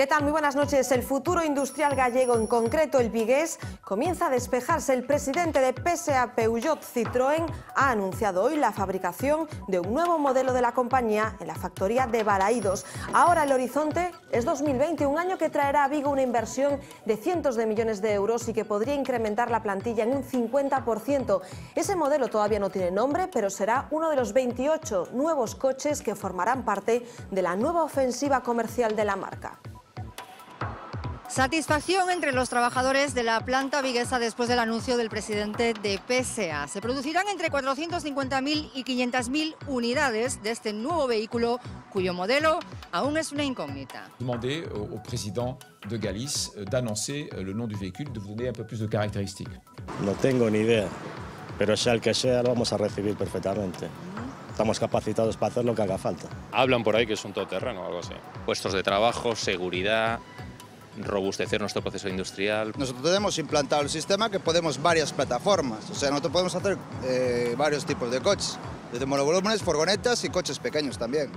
¿Qué tal? Muy buenas noches. El futuro industrial gallego, en concreto el vigués, comienza a despejarse. El presidente de PSA Peugeot Citroën ha anunciado hoy la fabricación de un nuevo modelo de la compañía en la factoría de Balaídos. Ahora el horizonte es 2020, un año que traerá a Vigo una inversión de cientos de millones de euros y que podría incrementar la plantilla en un 50%. Ese modelo todavía no tiene nombre, pero será uno de los 28 nuevos coches que formarán parte de la nueva ofensiva comercial de la marca. Satisfacción entre los trabajadores de la planta viguesa después del anuncio del presidente de PSA. Se producirán entre 450.000 y 500.000 unidades de este nuevo vehículo, cuyo modelo aún es una incógnita. Demandé au président de Galice d'annoncer le nom du véhicule, de vous donner un peu plus de caractéristiques. No tengo ni idea, pero sea el que sea, lo vamos a recibir perfectamente. Estamos capacitados para hacer lo que haga falta. Hablan por ahí que es un todoterreno o algo así. Puestos de trabajo, seguridad, robustecer nuestro proceso industrial. Nosotros tenemos implantado el sistema que podemos varias plataformas, o sea, nosotros podemos hacer eh, varios tipos de coches, desde monovolúmenes, furgonetas y coches pequeños también.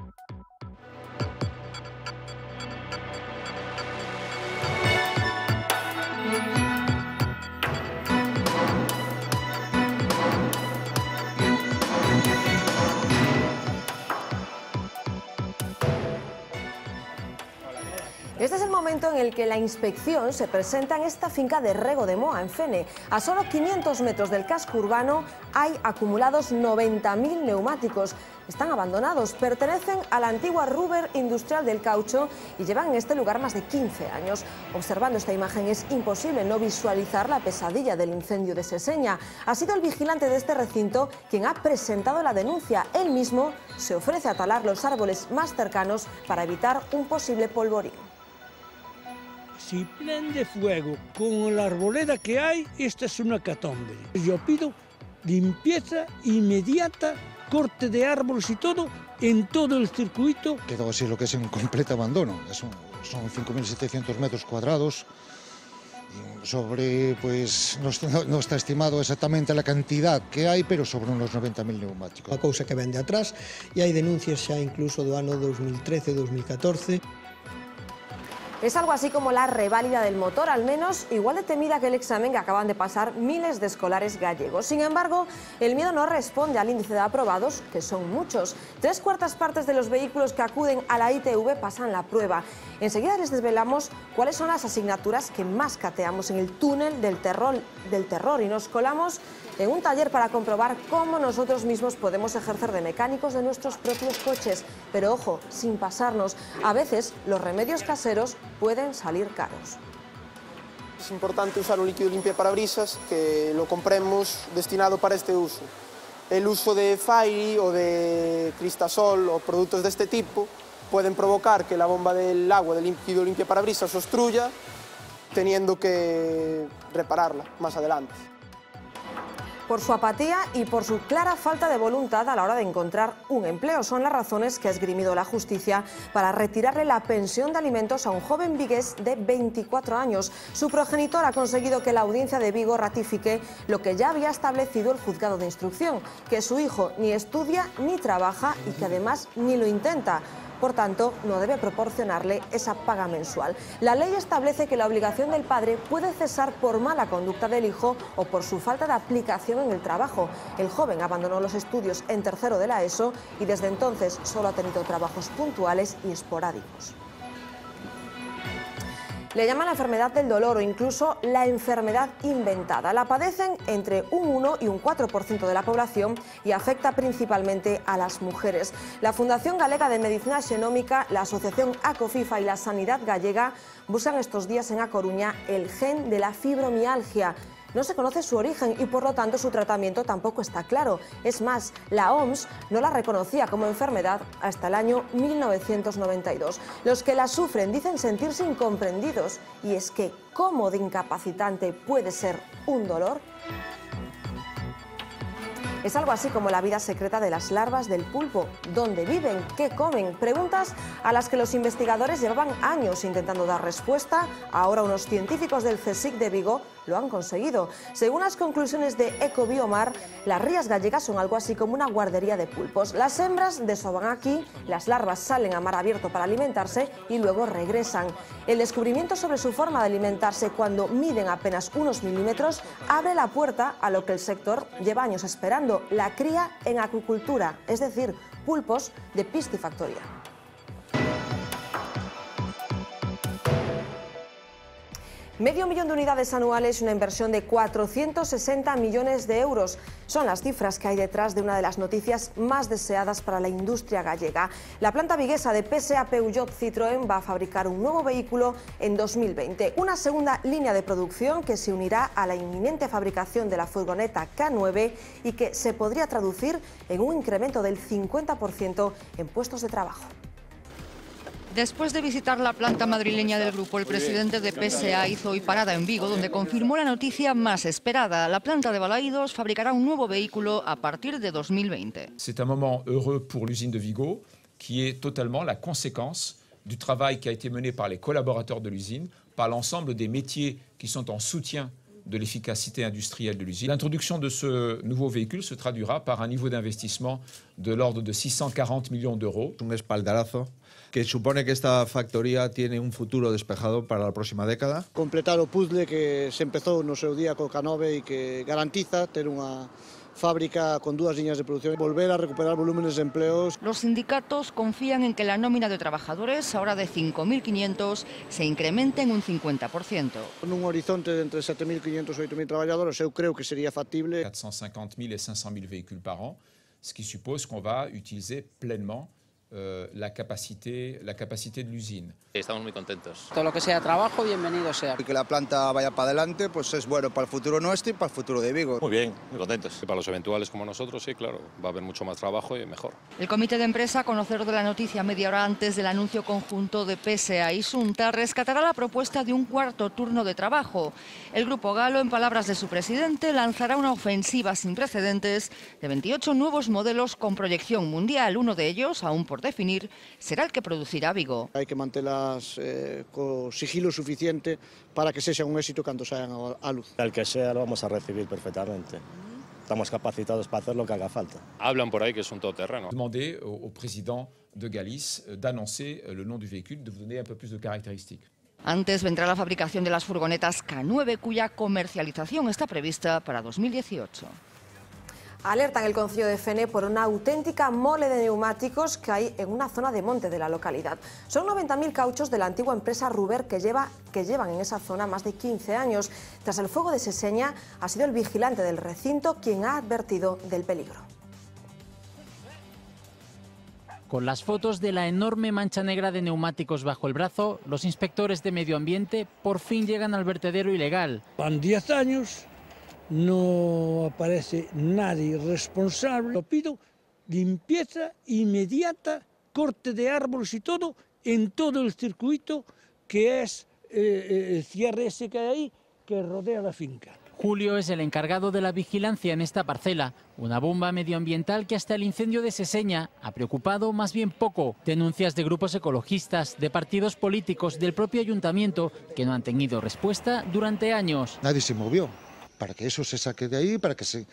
El que la inspección se presenta en esta finca de Rego de Moa, en Fene. A solo 500 metros del casco urbano hay acumulados 90.000 neumáticos. Están abandonados, pertenecen a la antigua Ruber Industrial del Caucho y llevan en este lugar más de 15 años. Observando esta imagen es imposible no visualizar la pesadilla del incendio de Seseña. Ha sido el vigilante de este recinto quien ha presentado la denuncia. Él mismo se ofrece a talar los árboles más cercanos para evitar un posible polvorín. Si prende fuego con la arboleda que hay, esta es una catombe. Yo pido limpieza inmediata, corte de árboles y todo en todo el circuito. Quedó así lo que es en completo abandono. Son, son 5.700 metros cuadrados. Sobre, pues, no, no está estimado exactamente la cantidad que hai, pero sobre unos 90.000 neumáticos. A cousa que vende atrás e hai denuncias xa incluso do ano 2013-2014. Es algo así como la reválida del motor, al menos igual de temida que el examen que acaban de pasar miles de escolares gallegos. Sin embargo, el miedo no responde al índice de aprobados, que son muchos. Tres cuartas partes de los vehículos que acuden a la ITV pasan la prueba. Enseguida les desvelamos cuáles son las asignaturas que más cateamos en el túnel del terror, del terror y nos colamos en un taller para comprobar cómo nosotros mismos podemos ejercer de mecánicos de nuestros propios coches. Pero ojo, sin pasarnos, a veces los remedios caseros pueden salir caros. Es importante usar un líquido limpia parabrisas que lo compremos destinado para este uso. El uso de Fairy o de Cristasol o productos de este tipo pueden provocar que la bomba del agua del líquido limpia parabrisas obstruya, teniendo que repararla más adelante por su apatía y por su clara falta de voluntad a la hora de encontrar un empleo. Son las razones que ha esgrimido la justicia para retirarle la pensión de alimentos a un joven vigués de 24 años. Su progenitor ha conseguido que la audiencia de Vigo ratifique lo que ya había establecido el juzgado de instrucción, que su hijo ni estudia ni trabaja y que además ni lo intenta por tanto, no debe proporcionarle esa paga mensual. La ley establece que la obligación del padre puede cesar por mala conducta del hijo o por su falta de aplicación en el trabajo. El joven abandonó los estudios en tercero de la ESO y desde entonces solo ha tenido trabajos puntuales y esporádicos. Le llaman la enfermedad del dolor o incluso la enfermedad inventada. La padecen entre un 1 y un 4% de la población y afecta principalmente a las mujeres. La Fundación Galega de Medicina Xenómica, la Asociación ACOFIFA y la Sanidad Gallega buscan estos días en A Coruña el gen de la fibromialgia. No se conoce su origen y por lo tanto su tratamiento tampoco está claro. Es más, la OMS no la reconocía como enfermedad hasta el año 1992. Los que la sufren dicen sentirse incomprendidos y es que ¿cómo de incapacitante puede ser un dolor? Es algo así como la vida secreta de las larvas del pulpo. ¿Dónde viven? ¿Qué comen? Preguntas a las que los investigadores llevaban años intentando dar respuesta. Ahora unos científicos del CSIC de Vigo lo han conseguido. Según las conclusiones de Ecobiomar, las rías gallegas son algo así como una guardería de pulpos. Las hembras desoban aquí, las larvas salen a mar abierto para alimentarse y luego regresan. El descubrimiento sobre su forma de alimentarse cuando miden apenas unos milímetros abre la puerta a lo que el sector lleva años esperando, la cría en acuicultura, es decir, pulpos de piscifactoría. Medio millón de unidades anuales una inversión de 460 millones de euros son las cifras que hay detrás de una de las noticias más deseadas para la industria gallega. La planta viguesa de PSA Peugeot Citroën va a fabricar un nuevo vehículo en 2020, una segunda línea de producción que se unirá a la inminente fabricación de la furgoneta K9 y que se podría traducir en un incremento del 50% en puestos de trabajo. Después de visitar la planta madrileña del grupo, el presidente de PSA hizo hoy parada en Vigo, donde confirmó la noticia más esperada. La planta de Balaídos fabricará un nuevo vehículo a partir de 2020. C'est un moment heureux pour l'usine de Vigo, qui est totalement la conséquence du travail qui a été mené par les collaborateurs de l'usine, par l'ensemble des métiers qui sont en soutien de l'efficacité industrielle de l'usine. L'introduction de ce nouveau véhicule se traduira par un niveau d'investissement de l'ordre de 640 millions d'euros. Un espaldarazo que supone que esta factoría tiene un futuro despejado para a próxima década? Completar o puzzle que se empezou no seu día co Canove e que garantiza ter unha fábrica con dúas liñas de producción, volver a recuperar volúmenes de empleos. Los sindicatos confían en que la nómina de trabajadores, ahora de 5.500, se incremente en un 50%. Nun horizonte de entre 7.500 e 8.000 traballadores, eu creo que sería factible. 450.000 e 500.000 vehículos par an, ce qui suppose qu'on va utiliser pleinement euh, la, capacité, la capacité de l'usine. Estamos muy contentos. Todo lo que sea trabajo, bienvenido sea. Y que la planta vaya para adelante, pues es bueno para el futuro nuestro y para el futuro de Vigo. Muy bien, muy contentos. Y para los eventuales como nosotros, sí, claro, va a haber mucho más trabajo y mejor. El comité de empresa, conocedor de la noticia media hora antes del anuncio conjunto de PSA y Sunta, rescatará la propuesta de un cuarto turno de trabajo. El grupo Galo, en palabras de su presidente, lanzará una ofensiva sin precedentes de 28 nuevos modelos con proyección mundial. Uno de ellos, aún por definir, será el que producirá Vigo. Hai que mantelas eh, co sigilo suficiente para que sexa un éxito cando saian á luz. El que sea lo vamos a recibir perfectamente. Estamos capacitados para hacer lo que haga falta. Hablan por ahí que es un todoterreno. Demander au, au président de Galice euh, d'annoncer euh, le nom du véhicule, de donner un peu plus de caractéristiques. Antes vendrá la fabricación de las furgonetas K9, cuya comercialización está prevista para 2018. Alertan el Concilio de Fene por una auténtica mole de neumáticos que hay en una zona de monte de la localidad. Son 90.000 cauchos de la antigua empresa Ruber que, lleva, que llevan en esa zona más de 15 años. Tras el fuego de Seseña, ha sido el vigilante del recinto quien ha advertido del peligro. Con las fotos de la enorme mancha negra de neumáticos bajo el brazo, los inspectores de medio ambiente por fin llegan al vertedero ilegal. Van 10 años, no aparece nadie responsable. Lo pido limpieza inmediata, corte de árboles y todo, en todo el circuito que es eh, el cierre ese que hay ahí, que rodea la finca. Julio es el encargado de la vigilancia en esta parcela, una bomba medioambiental que hasta el incendio de Seseña ha preocupado más bien poco. Denuncias de grupos ecologistas, de partidos políticos, del propio ayuntamiento, que no han tenido respuesta durante años. Nadie se movió para que eso se saque de aí, para que se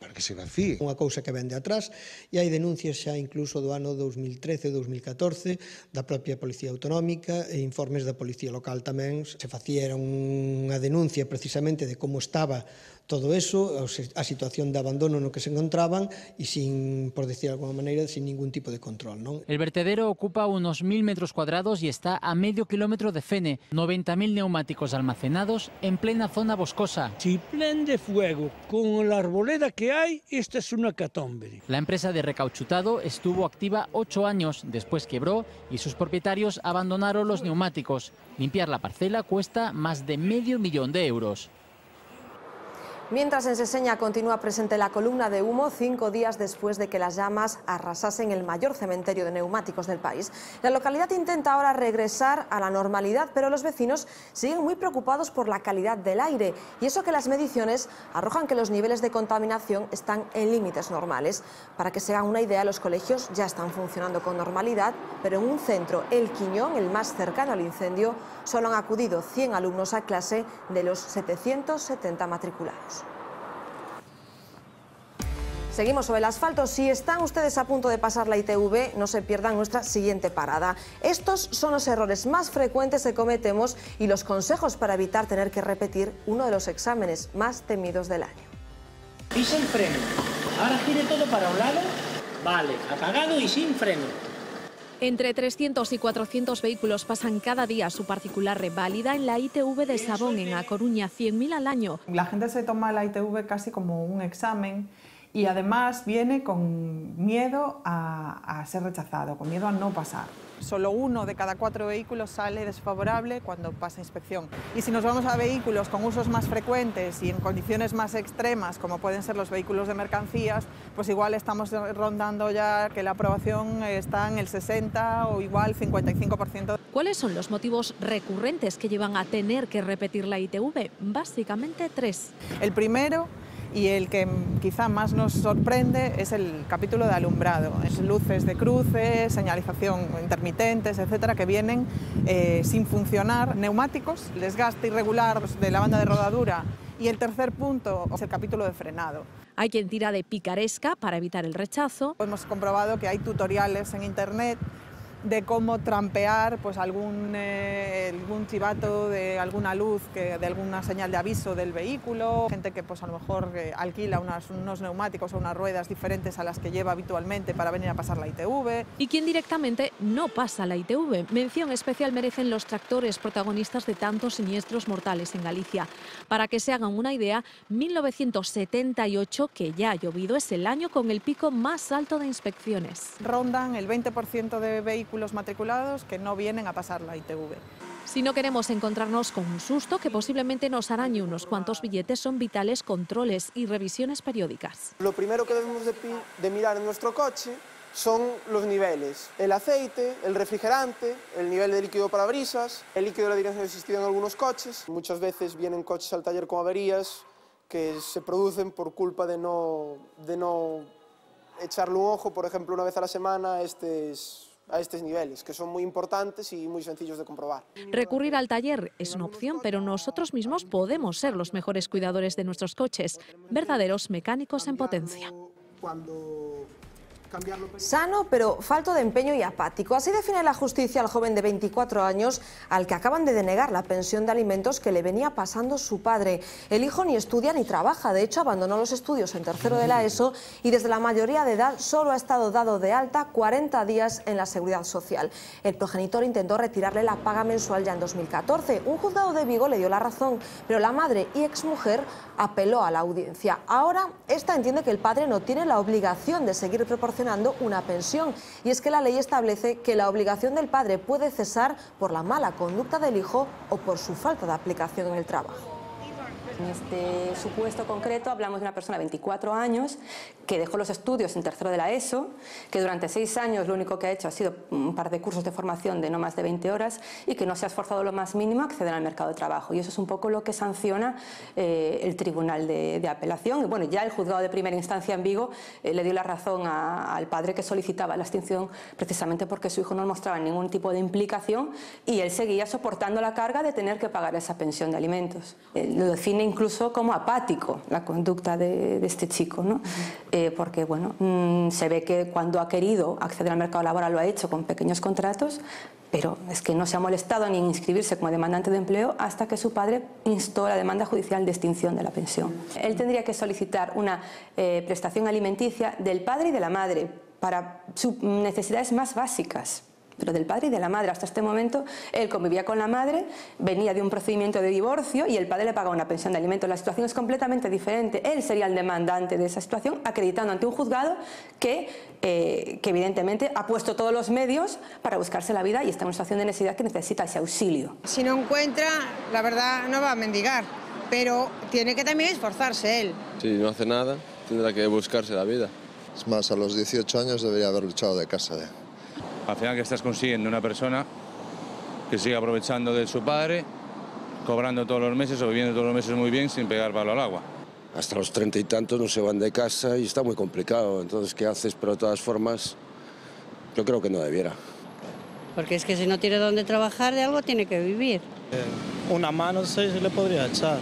para que se vacíe. Unha cousa que ven de atrás e hai denuncias xa incluso do ano 2013-2014 da propia Policía Autonómica e informes da Policía Local tamén. Se facía unha denuncia precisamente de como estaba todo eso, a situación de abandono no que se encontraban e sin, por decir de alguna maneira, sin ningún tipo de control. Non? El vertedero ocupa unos mil metros cuadrados y está a medio kilómetro de Fene, 90.000 neumáticos almacenados en plena zona boscosa. Si prende fuego con la arboleda que hay, esta es una catombe. La empresa de recauchutado estuvo activa ocho años, después quebró y sus propietarios abandonaron los neumáticos. Limpiar la parcela cuesta más de medio millón de euros. Mientras en Seseña continúa presente la columna de humo cinco días después de que las llamas arrasasen el mayor cementerio de neumáticos del país. La localidad intenta ahora regresar a la normalidad, pero los vecinos siguen muy preocupados por la calidad del aire y eso que las mediciones arrojan que los niveles de contaminación están en límites normales. Para que se hagan una idea, los colegios ya están funcionando con normalidad, pero en un centro, el Quiñón, el más cercano al incendio, solo han acudido 100 alumnos a clase de los 770 matriculados. Seguimos sobre el asfalto. Si están ustedes a punto de pasar la ITV, no se pierdan nuestra siguiente parada. Estos son los errores más frecuentes que cometemos y los consejos para evitar tener que repetir uno de los exámenes más temidos del año. Pisa el freno. Ahora gire todo para un lado. Vale, apagado y sin freno. Entre 300 y 400 vehículos pasan cada día su particular reválida en la ITV de Sabón, en A Coruña, 100.000 al año. La gente se toma la ITV casi como un examen y además viene con miedo a, a, ser rechazado, con miedo a no pasar. Solo uno de cada cuatro vehículos sale desfavorable cuando pasa inspección. Y si nos vamos a vehículos con usos más frecuentes y en condiciones más extremas, como pueden ser los vehículos de mercancías, pues igual estamos rondando ya que la aprobación está en el 60 o igual 55%. ¿Cuáles son los motivos recurrentes que llevan a tener que repetir la ITV? Básicamente tres. El primero y el que quizá más nos sorprende es el capítulo de alumbrado, es luces de cruces, señalización intermitentes, etcétera, que vienen eh, sin funcionar, neumáticos, desgaste irregular de la banda de rodadura y el tercer punto es el capítulo de frenado. Hay quien tira de picaresca para evitar el rechazo. Hemos comprobado que hay tutoriales en internet de cómo trampear pues, algún, eh, algún chivato de alguna luz, que, de alguna señal de aviso del vehículo, gente que pues, a lo mejor eh, alquila unas, unos neumáticos o unas ruedas diferentes a las que lleva habitualmente para venir a pasar la ITV. Y quien directamente no pasa la ITV. Mención especial merecen los tractores protagonistas de tantos siniestros mortales en Galicia. Para que se hagan una idea, 1978, que ya ha llovido, es el año con el pico más alto de inspecciones. Rondan el 20% de vehículos los matriculados que no vienen a pasar la ITV. Si no queremos encontrarnos con un susto que posiblemente nos arañe unos cuantos billetes, son vitales controles y revisiones periódicas. Lo primero que debemos de, de mirar en nuestro coche son los niveles, el aceite, el refrigerante, el nivel de líquido para brisas, el líquido de la dirección existido en algunos coches. Muchas veces vienen coches al taller con averías que se producen por culpa de no, de no echarle un ojo, por ejemplo, una vez a la semana, este es a estos niveles, que son muy importantes y muy sencillos de comprobar. Recurrir al taller es una opción, pero nosotros mismos podemos ser los mejores cuidadores de nuestros coches, verdaderos mecánicos en potencia. Cuando Sano, pero falto de empeño y apático. Así define la justicia al joven de 24 años al que acaban de denegar la pensión de alimentos que le venía pasando su padre. El hijo ni estudia ni trabaja. De hecho, abandonó los estudios en tercero de la ESO y desde la mayoría de edad solo ha estado dado de alta 40 días en la seguridad social. El progenitor intentó retirarle la paga mensual ya en 2014. Un juzgado de Vigo le dio la razón, pero la madre y exmujer apeló a la audiencia. Ahora, esta entiende que el padre no tiene la obligación de seguir proporcionando una pensión. Y es que la ley establece que la obligación del padre puede cesar por la mala conducta del hijo o por su falta de aplicación en el trabajo. En este supuesto concreto hablamos de una persona de 24 años que dejó los estudios en tercero de la ESO, que durante seis años lo único que ha hecho ha sido un par de cursos de formación de no más de 20 horas y que no se ha esforzado lo más mínimo a acceder al mercado de trabajo. Y eso es un poco lo que sanciona eh, el Tribunal de, de, Apelación. Y bueno, ya el juzgado de primera instancia en Vigo eh, le dio la razón a, al padre que solicitaba la extinción precisamente porque su hijo no mostraba ningún tipo de implicación y él seguía soportando la carga de tener que pagar esa pensión de alimentos. Eh, lo define incluso como apático la conducta de, este chico, ¿no? eh, porque bueno, mmm, se ve que cuando ha querido acceder al mercado laboral lo ha hecho con pequeños contratos, pero es que no se ha molestado ni en inscribirse como demandante de empleo hasta que su padre instó la demanda judicial de extinción de la pensión. Él tendría que solicitar una eh, prestación alimenticia del padre y de la madre para sus necesidades más básicas, pero del padre y de la madre. Hasta este momento él convivía con la madre, venía de un procedimiento de divorcio y el padre le pagaba una pensión de alimentos. La situación es completamente diferente. Él sería el demandante de esa situación, acreditando ante un juzgado que, eh, que evidentemente ha puesto todos los medios para buscarse la vida y está en una situación de necesidad que necesita ese auxilio. Si no encuentra, la verdad, no va a mendigar. pero tiene que también esforzarse él. Si no hace nada, tendrá que buscarse la vida. Es más, a los 18 años debería haber luchado de casa. ¿eh? Al final que estás consiguiendo una persona que sigue aprovechando de su padre, cobrando todos los meses o viviendo todos los meses muy bien sin pegar palo al agua. Hasta los treinta y tantos no se van de casa y está muy complicado. Entonces, ¿qué haces? Pero de todas formas, yo creo que no debiera. Porque es que si no tiene dónde trabajar, de algo tiene que vivir. una mano sí se le podría echar,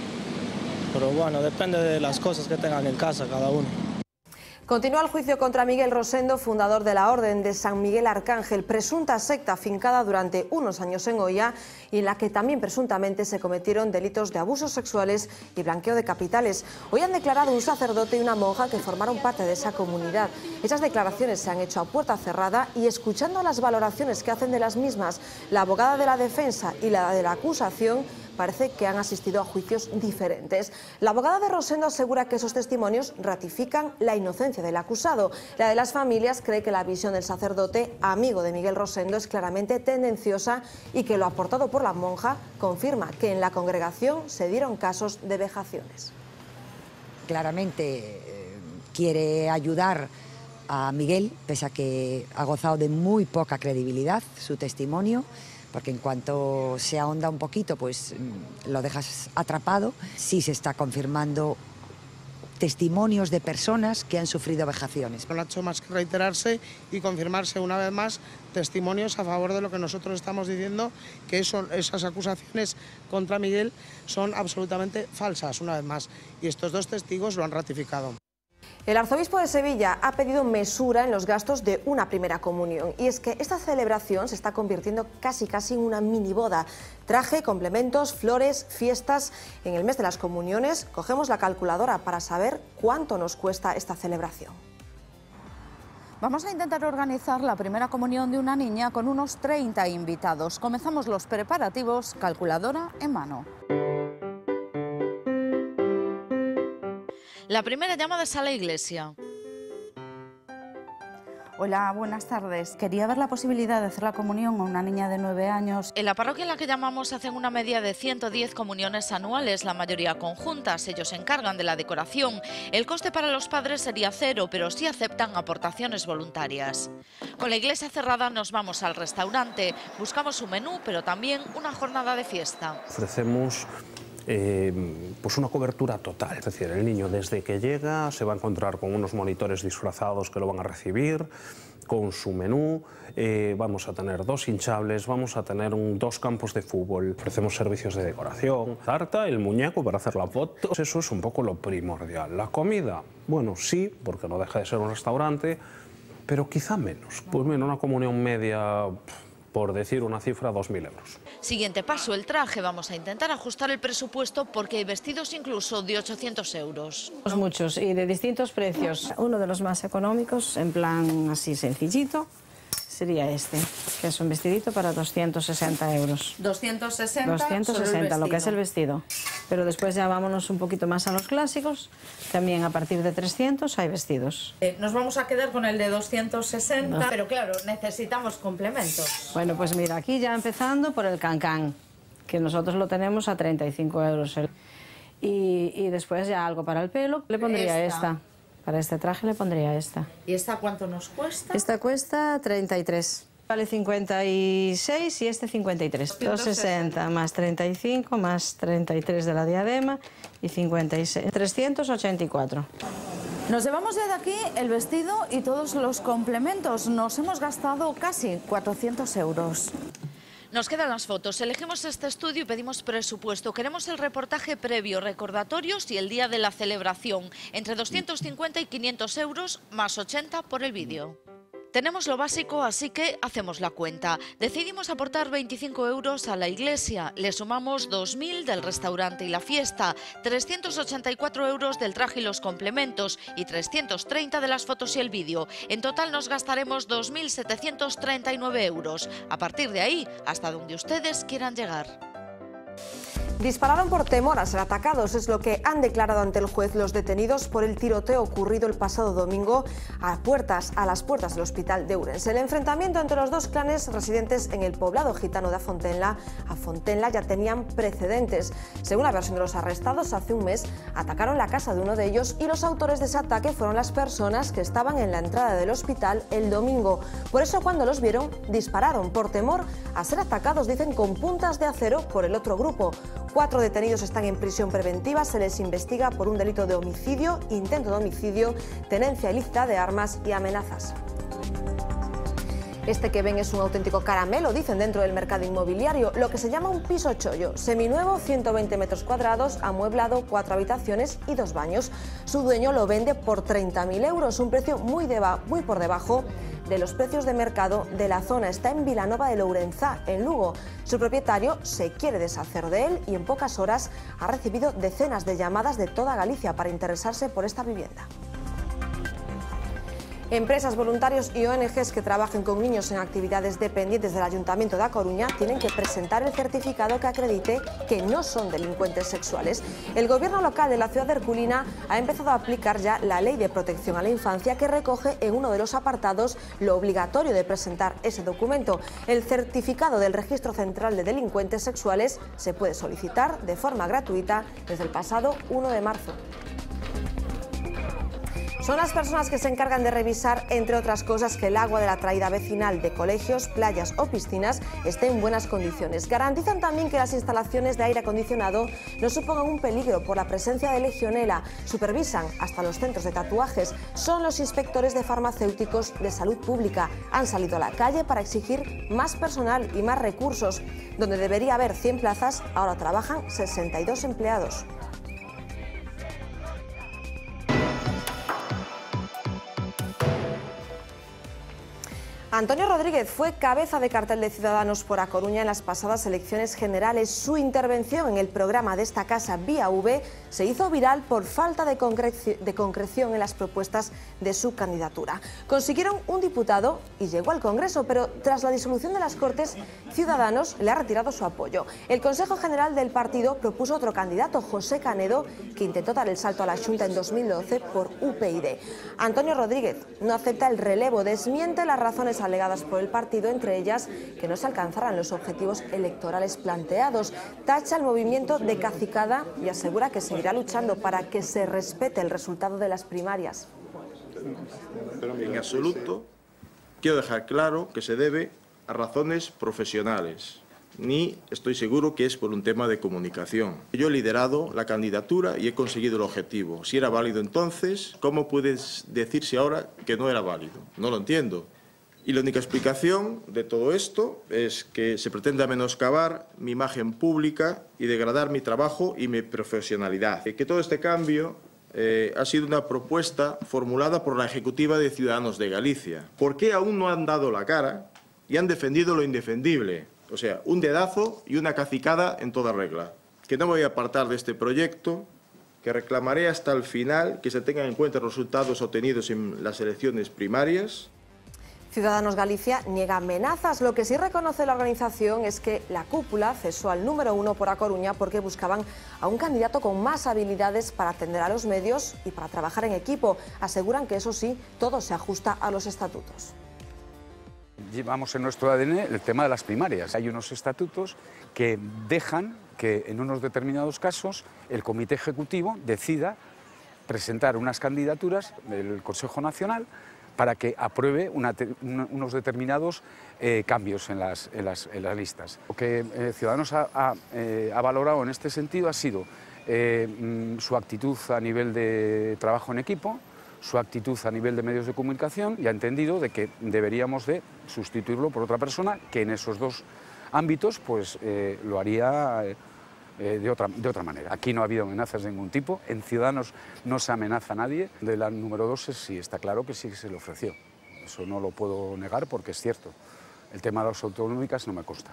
pero bueno, depende de las cosas que tengan en casa cada uno. Continúa el juicio contra Miguel Rosendo, fundador de la Orden de San Miguel Arcángel, presunta secta afincada durante unos años en Goya y en la que también presuntamente se cometieron delitos de abusos sexuales y blanqueo de capitales. Hoy han declarado un sacerdote y una monja que formaron parte de esa comunidad. Esas declaraciones se han hecho a puerta cerrada y escuchando las valoraciones que hacen de las mismas la abogada de la defensa y la de la acusación, parece que han asistido a juicios diferentes. La abogada de Rosendo asegura que esos testimonios ratifican la inocencia del acusado. La de las familias cree que la visión del sacerdote, amigo de Miguel Rosendo, es claramente tendenciosa y que lo aportado por la monja confirma que en la congregación se dieron casos de vejaciones. Claramente eh, quiere ayudar a Miguel, pese a que ha gozado de muy poca credibilidad su testimonio porque en cuanto se ahonda un poquito, pues mm, lo dejas atrapado. Sí se está confirmando testimonios de personas que han sufrido vejaciones. No ha hecho más que reiterarse y confirmarse una vez más testimonios a favor de lo que nosotros estamos diciendo, que esas acusaciones contra Miguel son absolutamente falsas, una vez más. Y estos dos testigos lo han ratificado. El arzobispo de Sevilla ha pedido mesura en los gastos de una primera comunión y es que esta celebración se está convirtiendo casi casi en una mini boda. Traje, complementos, flores, fiestas. En el mes de las comuniones cogemos la calculadora para saber cuánto nos cuesta esta celebración. Vamos a intentar organizar la primera comunión de una niña con unos 30 invitados. Comenzamos los preparativos, calculadora en mano. La primera llamada es a la iglesia. Hola, buenas tardes. Quería ver la posibilidad de hacer la comunión a una niña de 9 años. En la parroquia en la que llamamos hacen una media de 110 comuniones anuales, la mayoría conjuntas. Ellos se encargan de la decoración. El coste para los padres sería cero, pero sí aceptan aportaciones voluntarias. Con la iglesia cerrada nos vamos al restaurante. Buscamos un menú, pero también una jornada de fiesta. Ofrecemos eh, pues una cobertura total. Es decir, el niño desde que llega se va a encontrar con unos monitores disfrazados que lo van a recibir, con su menú, eh, vamos a tener dos hinchables, vamos a tener dos campos de fútbol, ofrecemos servicios de decoración, tarta, el muñeco para hacer la foto, eso es un poco lo primordial. La comida, bueno, sí, porque no deja de ser un restaurante, pero quizá menos, pues menos una comunión media por decir una cifra, 2.000 euros. Siguiente paso, el traje. Vamos a intentar ajustar el presupuesto porque hay vestidos incluso de 800 euros. Muchos y de distintos precios. Uno de los más económicos, en plan así sencillito, sería este, que es un vestidito para 260 euros. 260, 260, lo que es el vestido. Pero después ya vámonos un poquito más a los clásicos. También a partir de 300 hay vestidos. Eh, nos vamos a quedar con el de 260, pero claro, necesitamos complementos. Bueno, pues mira, aquí ya empezando por el cancán, que nosotros lo tenemos a 35 euros. Y, y después ya algo para el pelo, le pondría esta para este traje le pondría esta. ¿Y esta cuánto nos cuesta? Esta cuesta 33. Vale 56 y este 53. 260 más 35 más 33 de la diadema y 56. 384. Nos llevamos ya de aquí el vestido y todos los complementos. Nos hemos gastado casi 400 euros. Nos quedan las fotos. Elegimos este estudio y pedimos presupuesto. Queremos el reportaje previo, recordatorios y el día de la celebración. Entre 250 y 500 euros, más 80 por el vídeo. Tenemos lo básico, así que hacemos la cuenta. Decidimos aportar 25 euros a la iglesia, le sumamos 2.000 del restaurante y la fiesta, 384 euros del traje y los complementos y 330 de las fotos y el vídeo. En total nos gastaremos 2.739 euros. A partir de ahí, hasta donde ustedes quieran llegar. Dispararon por temor a ser atacados, es lo que han declarado ante el juez los detenidos por el tiroteo ocurrido el pasado domingo a, puertas, a las puertas del hospital de Urense. El enfrentamiento entre los dos clanes residentes en el poblado gitano de Afontenla, ya tenían precedentes. Según la versión de los arrestados, hace un mes atacaron la casa de uno de ellos y los autores de ese ataque fueron las personas que estaban en la entrada del hospital el domingo. Por eso cuando los vieron, dispararon por temor a ser atacados, dicen, con puntas de acero por el otro grupo. Cuatro detenidos están en prisión preventiva, se les investiga por un delito de homicidio, intento de homicidio, tenencia ilícita de armas y amenazas. Este que ven es un auténtico caramelo, dicen dentro del mercado inmobiliario, lo que se llama un piso chollo, seminuevo, 120 metros cuadrados, amueblado, cuatro habitaciones y dos baños. Su dueño lo vende por 30.000 euros, un precio muy, muy por debajo de los precios de mercado de la zona. Está en Vilanova de Lourenzá, en Lugo. Su propietario se quiere deshacer de él y en pocas horas ha recibido decenas de llamadas de toda Galicia para interesarse por esta vivienda. Empresas, voluntarios y ONGs que trabajen con niños en actividades dependientes del Ayuntamiento de A Coruña tienen que presentar el certificado que acredite que no son delincuentes sexuales. El gobierno local de la ciudad de Herculina ha empezado a aplicar ya la ley de protección a la infancia que recoge en uno de los apartados lo obligatorio de presentar ese documento. El certificado del Registro Central de Delincuentes Sexuales se puede solicitar de forma gratuita desde el pasado 1 de marzo. Son las personas que se encargan de revisar, entre otras cosas, que el agua de la traída vecinal de colegios, playas o piscinas esté en buenas condiciones. Garantizan también que las instalaciones de aire acondicionado no supongan un peligro por la presencia de legionela. Supervisan hasta los centros de tatuajes. Son los inspectores de farmacéuticos de salud pública. Han salido a la calle para exigir más personal y más recursos. Donde debería haber 100 plazas, ahora trabajan 62 empleados. Antonio Rodríguez fue cabeza de cartel de Ciudadanos por A Coruña en las pasadas elecciones generales. Su intervención en el programa de esta casa Vía V se hizo viral por falta de, concreción en las propuestas de su candidatura. Consiguieron un diputado y llegó al Congreso, pero tras la disolución de las Cortes, Ciudadanos le ha retirado su apoyo. El Consejo General del partido propuso otro candidato, José Canedo, que intentó dar el salto a la Junta en 2012 por UPyD. Antonio Rodríguez no acepta el relevo, desmiente las razones alegadas por el partido, entre ellas que no se alcanzaran los objetivos electorales planteados. Tacha el movimiento de cacicada y asegura que seguirá luchando para que se respete el resultado de las primarias. En absoluto, quiero dejar claro que se debe a razones profesionales, ni estoy seguro que es por un tema de comunicación. Yo he liderado la candidatura y he conseguido el objetivo. Si era válido entonces, ¿cómo puedes decirse ahora que no era válido? No lo entiendo. Y la única explicación de todo esto es que se pretende menoscabar mi imagen pública y degradar mi trabajo y mi profesionalidad. Y que todo este cambio eh, ha sido una propuesta formulada por la Ejecutiva de Ciudadanos de Galicia. ¿Por qué aún no han dado la cara y han defendido lo indefendible? O sea, un dedazo y una cacicada en toda regla. Que no voy a apartar de este proyecto, que reclamaré hasta el final que se tengan en cuenta los resultados obtenidos en las elecciones primarias Ciudadanos Galicia niega amenazas. Lo que sí reconoce la organización es que la cúpula cesó al número uno por A Coruña porque buscaban a un candidato con más habilidades para atender a los medios y para trabajar en equipo. Aseguran que eso sí, todo se ajusta a los estatutos. Llevamos en nuestro ADN el tema de las primarias. Hay unos estatutos que dejan que en unos determinados casos el Comité Ejecutivo decida presentar unas candidaturas del Consejo Nacional para que apruebe unos determinados eh, cambios en las, listas. Lo que eh, Ciudadanos eh, ha, valorado en este sentido ha sido mm, su actitud a nivel de trabajo en equipo, su actitud a nivel de medios de comunicación y ha entendido de que deberíamos de sustituirlo por otra persona que en esos dos ámbitos pues, lo haría eh, de, otra, de otra manera. Aquí no ha habido amenazas de ningún tipo, en Ciudadanos no se amenaza a nadie. De la número dos sí está claro que sí se le ofreció. Eso no lo puedo negar porque es cierto. El tema de las autonómicas no me consta.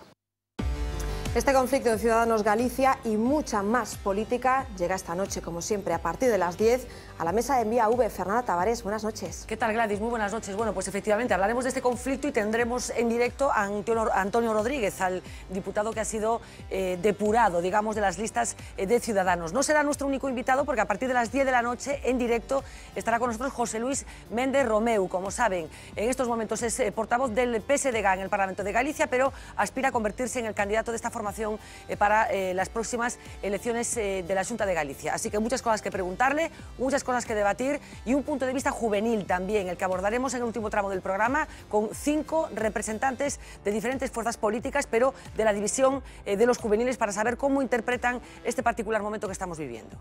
Este conflicto de Ciudadanos Galicia y mucha más política llega esta noche, como siempre, a partir de las 10 a la mesa de Envía V. Fernanda Tavares, buenas noches. ¿Qué tal, Gladys? Muy buenas noches. Bueno, pues efectivamente hablaremos de este conflicto y tendremos en directo a Antonio Rodríguez, al diputado que ha sido eh, depurado, digamos, de las listas eh, de Ciudadanos. No será nuestro único invitado porque a partir de las 10 de la noche, en directo, estará con nosotros José Luis Méndez Romeu. Como saben, en estos momentos es eh, portavoz del PSDG en el Parlamento de Galicia, pero aspira a convertirse en el candidato de esta formación eh, para eh, las próximas elecciones eh, de la Junta de Galicia. Así que muchas cosas que preguntarle, muchas cosas que debatir y un punto de vista juvenil también, el que abordaremos en el último tramo del programa con cinco representantes de diferentes fuerzas políticas, pero de la división de los juveniles para saber cómo interpretan este particular momento que estamos viviendo.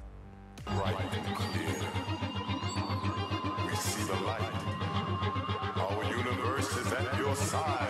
Our